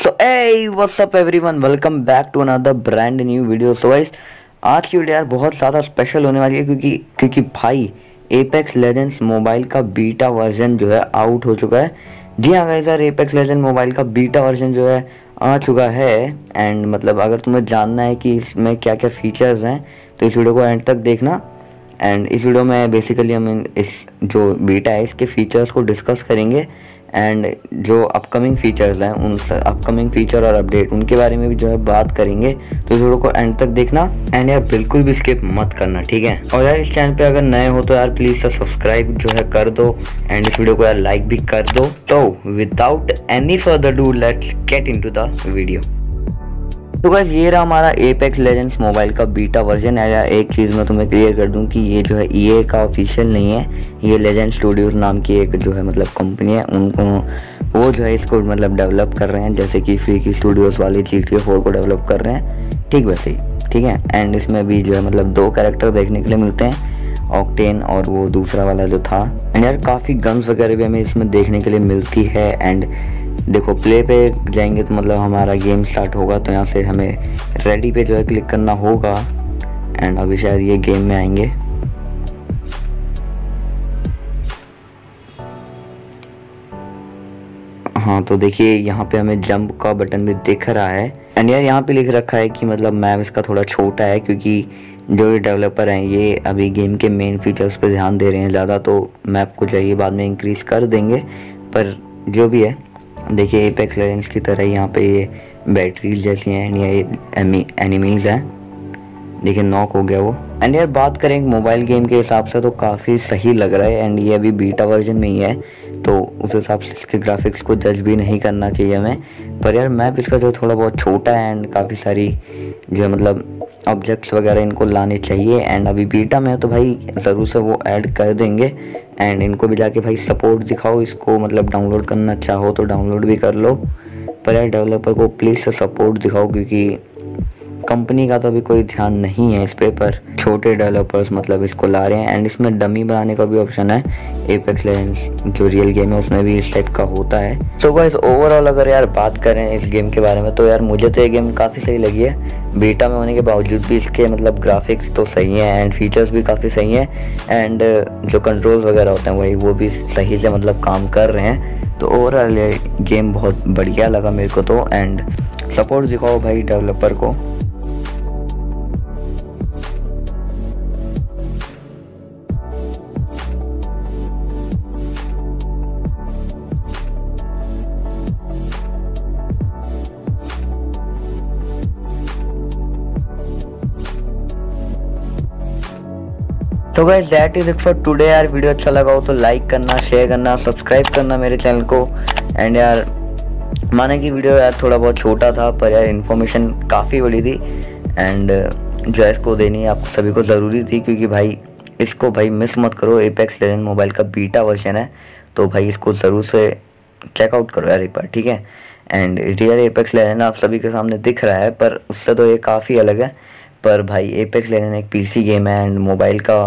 So uh what's up everyone welcome back to another brand new video so guys आज की video यार बहुत ज़्यादा स्पेशल होने वाली है क्योंकि क्योंकि भाई एपेक्स लेजेंड्स मोबाइल का बीटा वर्जन जो है आउट हो चुका है। जी हाँ गाइस यार एपेक्स लेजेंड मोबाइल का बीटा वर्जन जो है आ चुका है। एंड मतलब अगर तुम्हें जानना है कि इसमें क्या क्या फीचर्स हैं तो इस वीडियो को एंड तक देखना। एंड इस वीडियो में बेसिकली हम इस जो बीटा है, इसके फीचर्स को डिस्कस करेंगे। एंड जो अपकमिंग फीचर्स हैं, उन अपकमिंग फीचर और अपडेट उनके बारे में भी जो है बात करेंगे तो वीडियो को एंड तक देखना एंड यार बिल्कुल भी स्किप मत करना, ठीक है? और यार इस चैनल पे अगर नए हो तो यार प्लीज़ सब्सक्राइब जो है कर दो एंड इस वीडियो को यार लाइक भी कर दो। तो without any further do let's get into the video तो बस ये रहा हमारा एपेक्स लेजेंड्स मोबाइल का बीटा वर्जन है। एक चीज़ मैं तुम्हें क्लियर कर दूँ कि ये जो है ईए का ऑफिशियल नहीं है। ये लेजेंड स्टूडियोज़ नाम की एक जो है मतलब कंपनी है। उनको वो जो है इसको मतलब डेवलप कर रहे हैं, जैसे कि फ्री की स्टूडियोज़ वाली जी टी फोर को डेवलप कर रहे हैं। ठीक वैसे ही, ठीक है? एंड इसमें भी जो है मतलब दो कैरेक्टर देखने के लिए मिलते हैं ऑक्टेन और वो दूसरा वाला जो था। एंड यार, काफ़ी गन्स वगैरह भी हमें इसमें देखने के लिए मिलती है। एंड देखो प्ले पे जाएँगे तो मतलब हमारा गेम स्टार्ट होगा तो यहाँ से हमें रेडी पे जो है क्लिक करना होगा एंड अभी शायद ये गेम में आएँगे। हाँ तो देखिए, यहाँ पे हमें जंप का बटन भी दिख रहा है। एंड यार, यहाँ पे लिख रखा है कि मतलब मैप इसका थोड़ा छोटा है, क्योंकि जो डेवलपर हैं, ये अभी गेम के मेन फीचर्स पे ध्यान दे रहे हैं ज़्यादा तो मैप को चाहिए बाद में इंक्रीज़ कर देंगे। पर जो भी है देखिए एपेक्स लेजेंड्स की तरह यहाँ पे ये बैटरीज जैसी हैं, या ये एनिमीज़ हैं। देखिए नॉक हो गया वो। एंड यार, बात करें मोबाइल गेम के हिसाब से तो काफ़ी सही लग रहा है। एंड ये अभी बीटा वर्जन में ही है तो उस हिसाब से इसके ग्राफिक्स को जज भी नहीं करना चाहिए हमें। पर यार मैप इसका जो थोड़ा बहुत छोटा है एंड काफ़ी सारी जो है मतलब ऑब्जेक्ट्स वगैरह इनको लाने चाहिए। एंड अभी बीटा में है तो भाई ज़रूर से वो ऐड कर देंगे। एंड इनको भी जाके भाई सपोर्ट दिखाओ, इसको मतलब डाउनलोड करना चाहो तो डाउनलोड भी कर लो। पर यार डेवलपर को प्लीज़ से सपोर्ट दिखाओ, क्योंकि कंपनी का तो अभी कोई ध्यान नहीं है इस पे, पर छोटे डेवलपर्स मतलब इसको ला रहे हैं। एंड इसमें डमी बनाने का भी ऑप्शन है। एपेक्स लेजेंड्स जो रियल गेम है, उसमें भी इस टाइप का होता है। सो so गाइस ओवरऑल अगर यार बात करें इस गेम के बारे में तो यार मुझे तो ये गेम काफ़ी सही लगी है। बीटा में होने के बावजूद भी इसके मतलब ग्राफिक्स तो सही हैं एंड फीचर्स भी काफ़ी सही हैं एंड जो कंट्रोल्स वगैरह होते हैं वही, वो भी सही से मतलब काम कर रहे हैं। तो ओवरऑल गेम बहुत बढ़िया लगा मेरे को तो एंड सपोर्ट दिखाओ भाई डेवलपर को। तो guys that is it for today यार। वीडियो अच्छा लगा हो तो लाइक करना शेयर करना सब्सक्राइब करना मेरे चैनल को। एंड यार, माने कि वीडियो यार थोड़ा बहुत छोटा था, पर यार इन्फॉर्मेशन काफ़ी बड़ी थी। एंड जो है इसको देनी आपको सभी को ज़रूरी थी, क्योंकि भाई, इसको भाई मिस मत करो। एपेक्स लेजेंड मोबाइल का बीटा वर्जन है। तो भाई इसको ज़रूर से चेकआउट करो यार एक बार, ठीक है? एंड रियल एपेक्स लेजेंड आप सभी के सामने दिख रहा है, पर उससे तो ये काफ़ी अलग है। पर भाई एपेक्स लेने एक पीसी गेम है एंड मोबाइल का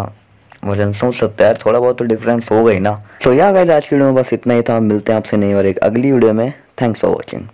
वर्जन सोच सकते हैं यार थोड़ा बहुत तो डिफरेंस हो गई ना। सो या गाइज़ आज की वीडियो में बस इतना ही था। मिलते हैं आपसे नहीं और एक अगली वीडियो में। Thanks for watching